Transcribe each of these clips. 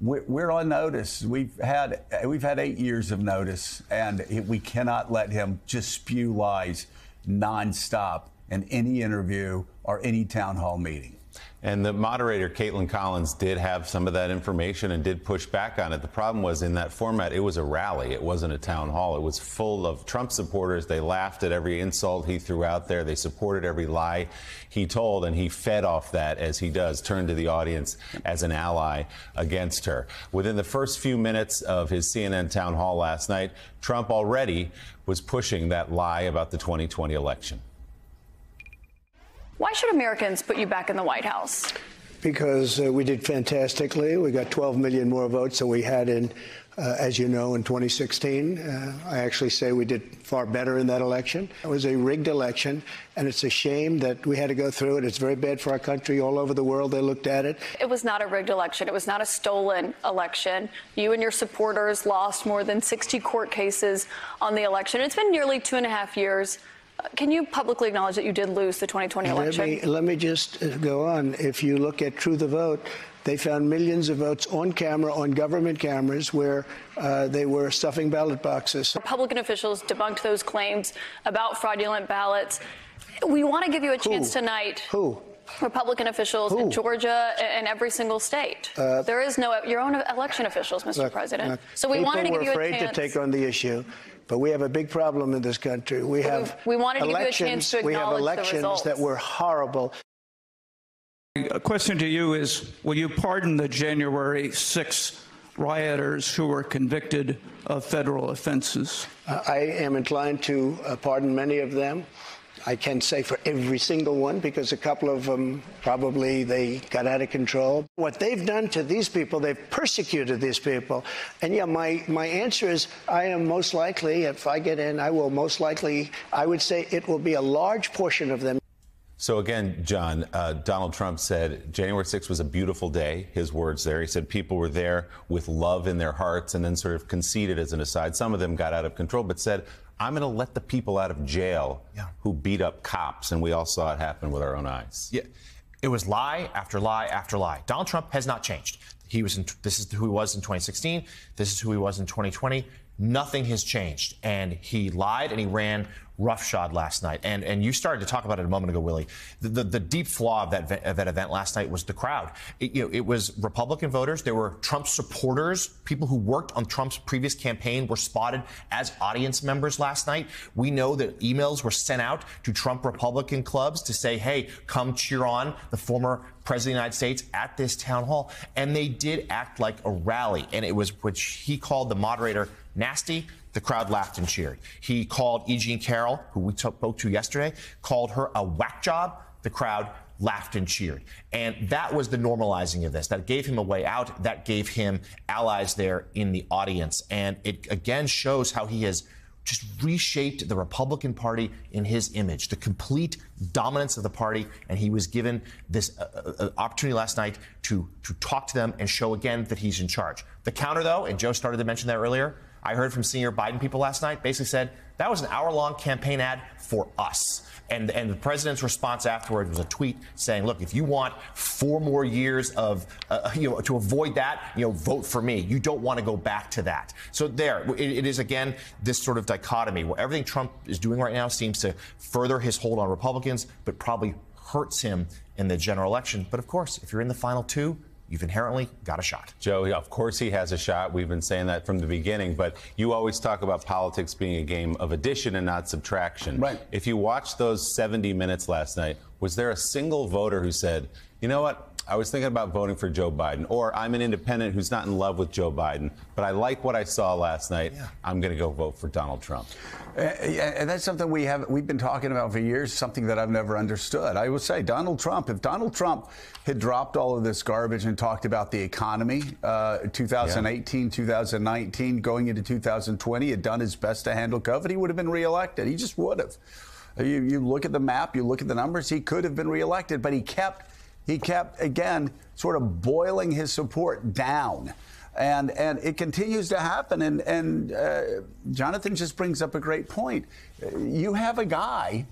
we're, on notice. We've had we've had eight years of notice, and we cannot let him just spew lies nonstop in any interview or any town hall meeting. And the moderator, Kaitlan Collins, did have some of that information and did push back on it. The problem was in that format, it was a rally. It wasn't a town hall. It was full of Trump supporters. They laughed at every insult he threw out there. They supported every lie he told, and he fed off that as he does, turned to the audience as an ally against her. Within the first few minutes of his CNN town hall last night, Trump already was pushing that lie about the 2020 election. Why should Americans put you back in the White House? Because uh, we did fantastically. We got 12 million more votes than we had in, uh, as you know, in 2016. Uh, I actually say we did far better in that election. It was a rigged election, and it's a shame that we had to go through it. It's very bad for our country. All over the world, they looked at it. It was not a rigged election. It was not a stolen election. You and your supporters lost more than 60 court cases on the election. It's been nearly two and a half years can you publicly acknowledge that you did lose the 2020 election? Let me, let me just uh, go on. If you look at True the Vote, they found millions of votes on camera, on government cameras, where uh, they were stuffing ballot boxes. Republican officials debunked those claims about fraudulent ballots. We want to give you a chance Who? tonight. Who? Republican officials Who? in Georgia and every single state. Uh, there is no your own election officials, Mr. Look, President. look, so we wanted to give you a chance. People were afraid to take on the issue, but we have a big problem in this country. We have we wanted to give you a elections. chance to we have elections that were horrible. A question to you is Will you pardon the January 6 rioters who were convicted of federal offenses? Uh, I am inclined to uh, pardon many of them. I can't say for every single one because a couple of them probably they got out of control. What they've done to these people, they've persecuted these people. And yeah, my, my answer is I am most likely, if I get in, I will most likely, I would say it will be a large portion of them. So again, John, uh, Donald Trump said January 6th was a beautiful day. His words there. He said people were there with love in their hearts and then sort of conceded as an aside. Some of them got out of control, but said, I'm going to let the people out of jail Yeah. who beat up cops. And we all saw it happen with our own eyes. Yeah, it was lie after lie after lie. Donald Trump has not changed. He was in, this is who he was in 2016. This is who he was in 2020. Nothing has changed, and he lied and he ran roughshod last night. And and you started to talk about it a moment ago, Willie. The the, the deep flaw of that of that event last night was the crowd. It, you know, it was Republican voters. There were Trump supporters, people who worked on Trump's previous campaign were spotted as audience members last night. We know that emails were sent out to Trump Republican clubs to say, "Hey, come cheer on the former president of the United States at this town hall." And they did act like a rally, and it was which he called the moderator nasty. The crowd laughed and cheered. He called E. Jean Carroll, who we spoke to yesterday, called her a whack job. The crowd laughed and cheered. And that was the normalizing of this. That gave him a way out. That gave him allies there in the audience. And it again shows how he has just reshaped the Republican Party in his image, the complete dominance of the party. And he was given this uh, uh, opportunity last night to, to talk to them and show again that he's in charge. The counter, though, and Joe started to mention that earlier, I heard from senior Biden people last night basically said that was an hour long campaign ad for us. And, and the president's response afterwards was a tweet saying, look, if you want four more years of, uh, you know, to avoid that, you know, vote for me. You don't want to go back to that. So there, it, it is again this sort of dichotomy where everything Trump is doing right now seems to further his hold on Republicans, but probably hurts him in the general election. But of course, if you're in the final two, you've inherently got a shot. Joe, of course he has a shot. We've been saying that from the beginning, but you always talk about politics being a game of addition and not subtraction. Right. If you watched those 70 minutes last night, was there a single voter who said, you know what? I was thinking about voting for Joe Biden, or I'm an independent who's not in love with Joe Biden, but I like what I saw last night. I'm going to go vote for Donald Trump. Uh, and that's something we have we've been talking about for years. Something that I've never understood. I would say Donald Trump. If Donald Trump had dropped all of this garbage and talked about the economy, uh, 2018, 2019, going into 2020, had done his best to handle COVID, he would have been reelected. He just would have. You, you look at the map, you look at the numbers. He could have been reelected, but he kept he kept again sort of boiling his support down and and it continues to happen. And and uh, Jonathan just brings up a great point. You have a guy,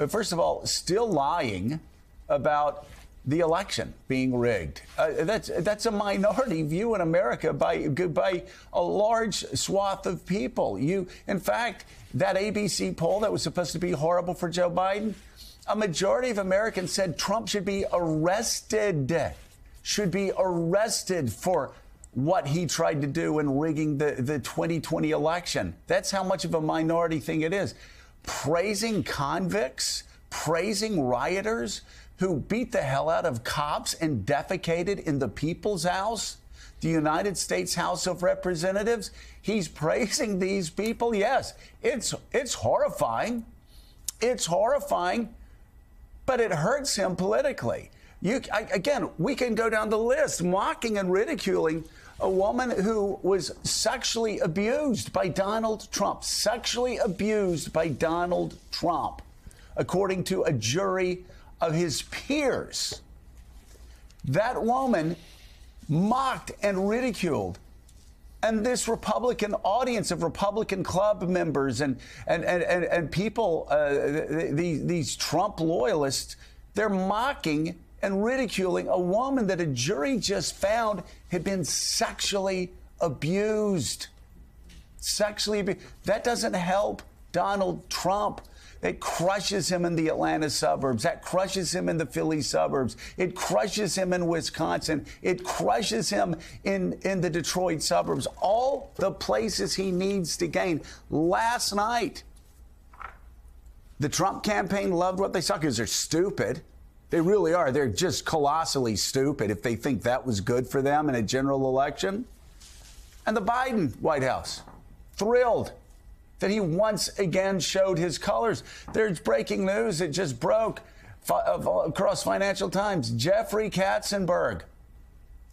uh, first of all, still lying about the election being rigged. Uh, that's that's a minority view in America by by a large swath of people. You, in fact, that ABC poll that was supposed to be horrible for Joe Biden, a majority of Americans said Trump should be arrested, should be arrested for what he tried to do in rigging the, the 2020 election. That's how much of a minority thing it is. Praising convicts, praising rioters who beat the hell out of cops and defecated in the people's house, the United States House of Representatives. He's praising these people. Yes, it's it's horrifying. It's horrifying, but it hurts him politically. You I, again, we can go down the list mocking and ridiculing a woman who was sexually abused by Donald Trump, sexually abused by Donald Trump, according to a jury of his peers. That woman mocked and ridiculed. And this Republican audience of Republican club members and, and, and, and, and people, uh, these, these Trump loyalists, they're mocking and ridiculing a woman that a jury just found had been sexually abused. Sexually abused. That doesn't help Donald Trump. It crushes him in the Atlanta suburbs. That crushes him in the Philly suburbs. It crushes him in Wisconsin. It crushes him in, in the Detroit suburbs. All the places he needs to gain. Last night, the Trump campaign loved what they saw because they're stupid. They really are. They're just colossally stupid if they think that was good for them in a general election. And the Biden White House, thrilled that he once again showed his colors. There's breaking news that just broke uh, across Financial Times. Jeffrey Katzenberg,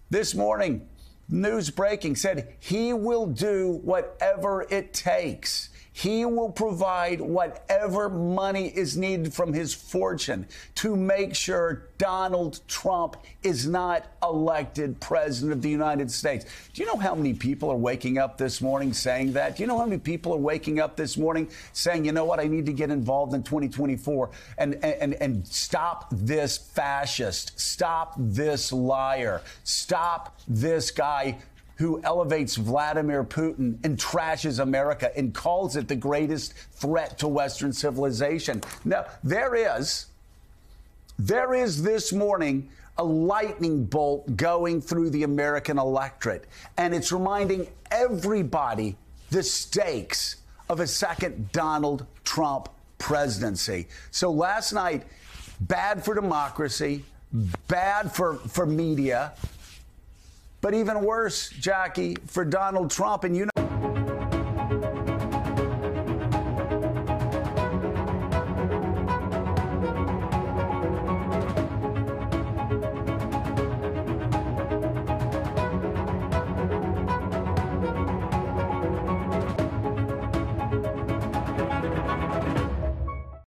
this morning, news breaking, said he will do whatever it takes he will provide whatever money is needed from his fortune to make sure Donald Trump is not elected president of the United States. Do you know how many people are waking up this morning saying that? Do you know how many people are waking up this morning saying, you know what, I need to get involved in 2024 and, and, and stop this fascist, stop this liar, stop this guy who elevates Vladimir Putin and trashes America and calls it the greatest threat to Western civilization. Now, there is, there is this morning a lightning bolt going through the American electorate, and it's reminding everybody the stakes of a second Donald Trump presidency. So last night, bad for democracy, bad for, for media, but even worse, Jackie, for Donald Trump. And you know,